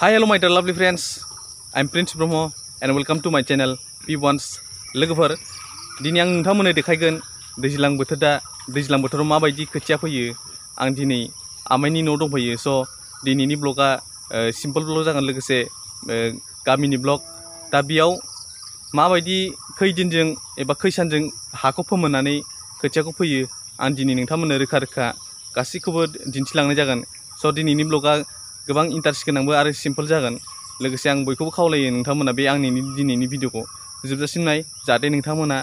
Hi hello my dear lovely friends, I'm Prince Brahmo and welcome to my channel P Ones Lagover. Dini ang tamu na dekhaygan, dijlang buthada, dijlang butharo mabaiji kacya payu. Ang dini, amani nodo payu. So dini ni bloga uh, simple bloga ang lagse kami uh, ni blog. Tabiyao mabaiji kay dinjeng, eba kay sanjeng hakupo manani kacya ko payu. Ang dini ng tamu na rekha rekha, kasi kubo dinchilang na jagan. So ini ni bloga गोबां interest गोनांबो आरो सिम्पोल जागोन लोगोसे आं बयखौबो खावलायो नोंथांमोना बे आंनि दिनैनि भिडिअखौ जोबजासिम नाय जाहाथे नोंथांमोना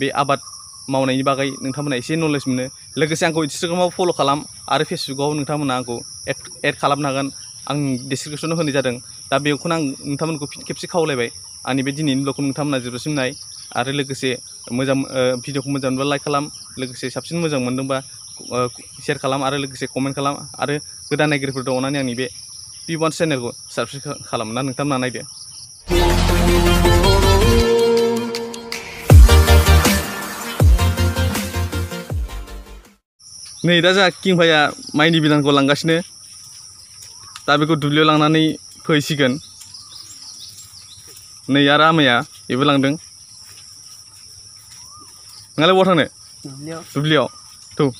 बे आबाद मावनायनि बागै नोंथांमोना एसे नलेज मोनो लोगोसे आंखौ इन्सटाग्रामाव फल' खालाम आरो फेसबुकआव नोंथांमोना आंखौ एड खालामनो हागोन आं डिसक्रिपसनाव होनाय जादों दा बेखौनो आं नोंथांमोनखौ फिन खेबसे खावलायबाय आंनि बे दिनैनि ब्लगखौ नोंथांमोना जोबजासिम नाय आरो लोगोसे मोजां भिडिअखौ मोजां मोनबा लाइक खालाम लोगोसे साबसिन मोजां मोनदोंबा share kalam ada lagi sih komen kalam ada kita naik grup itu orang yang nih be P1 channel ku subscribe kalam nanti kita mana naik Nih, dasar King Faya main di bidang kolang kasne, tapi kok dulu lang nani puisi kan? Nih, ya rame ya, ya, ibu lang deng. Ngalih wortan ya? Dulu, dulu, ya. tuh.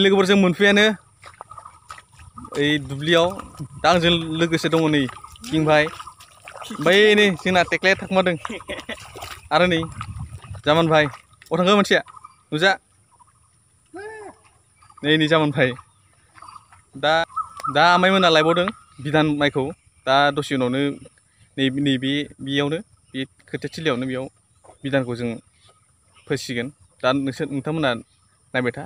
लोगोफोर जों मोनफैयानो ओइ दुब्लियाव दा आंजों लोगोसे दङ नै किं भाइ ओमफ्राय नै जोंना टेक्लाया थाखुमादों आरो नै जामान भाइ अ थांगोन मानसिया नुजा नै नै जामान भाइ दा दा आमाइमोना लायबावदों बिधान माइखौ दा दसे उनावनो नै नैबे बेयावनो बे खोथिया थिलियावनो बेयाव बिधानखौ जों फोसिगोन दा नोंसोर नोंथांमोना नायबाय था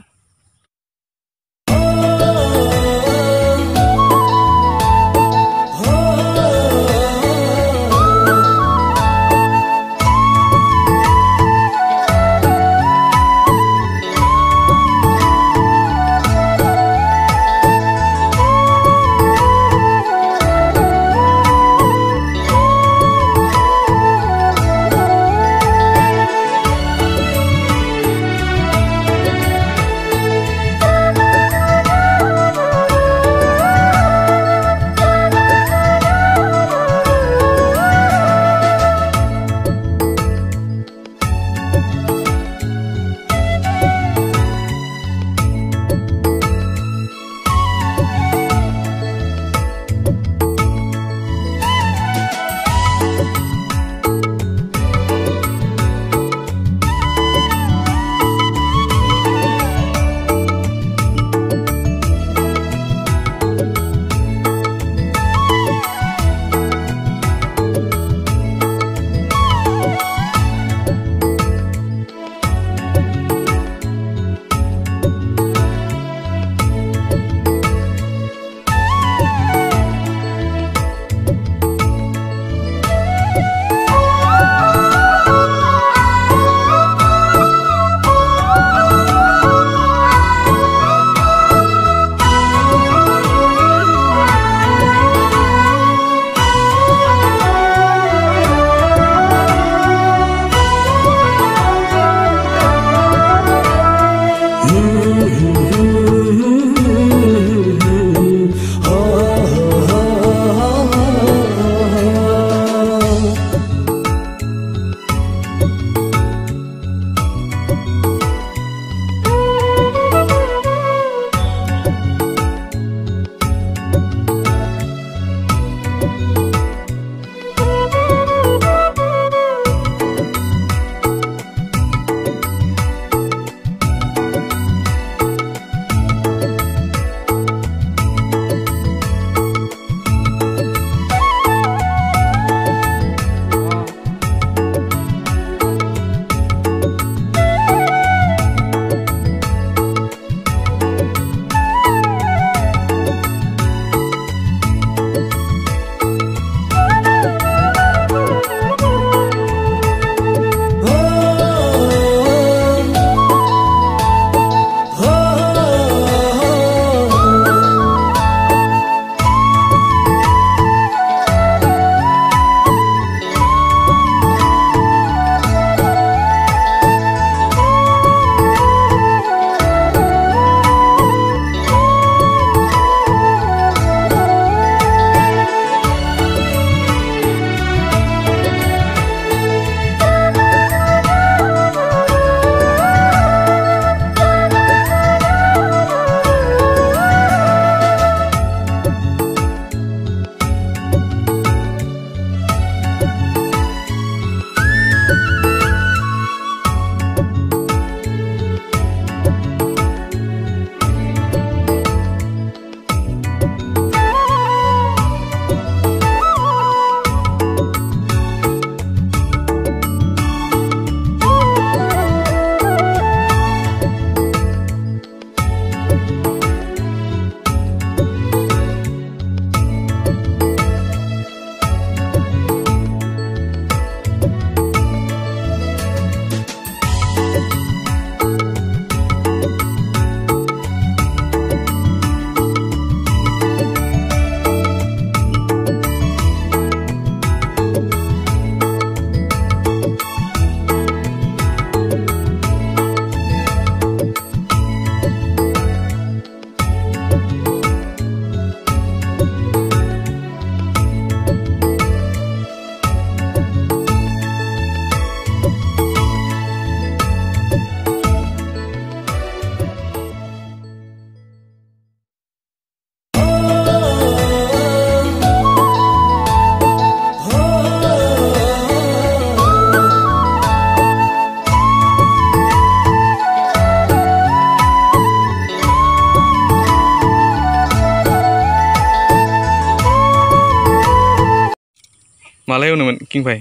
माला एवनोमोन किंफाय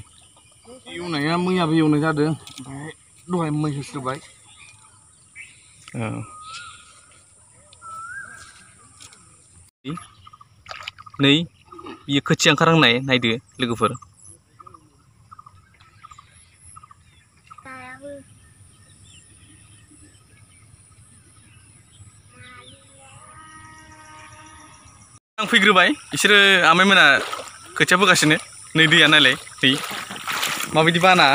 एवनाया मैयाबो एवनाय जादों ओमफ्राय दहाय मै होस्रोबाय नै बियो खोथिया ओंखारहांनाय नायदो लोगोफोर आं फैग्रोबाय बिसोरो आमाइमोना खोथिया फोगासिनो नै दैया नायलाय है माबायदि बाना